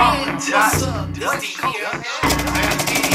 Just a Dusty here.